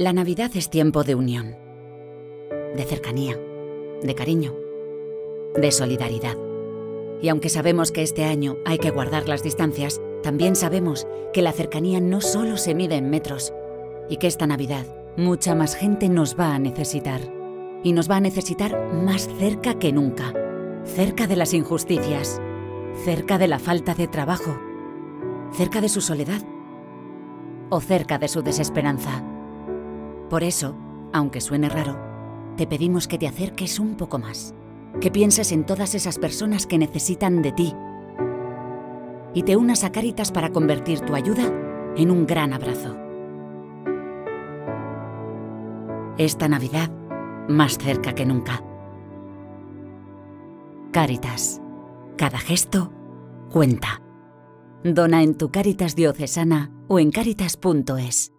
La Navidad es tiempo de unión, de cercanía, de cariño, de solidaridad. Y aunque sabemos que este año hay que guardar las distancias, también sabemos que la cercanía no solo se mide en metros y que esta Navidad mucha más gente nos va a necesitar. Y nos va a necesitar más cerca que nunca. Cerca de las injusticias, cerca de la falta de trabajo, cerca de su soledad o cerca de su desesperanza. Por eso, aunque suene raro, te pedimos que te acerques un poco más, que pienses en todas esas personas que necesitan de ti y te unas a Cáritas para convertir tu ayuda en un gran abrazo. Esta Navidad, más cerca que nunca. Cáritas. Cada gesto cuenta. Dona en tu Cáritas diocesana o en cáritas.es.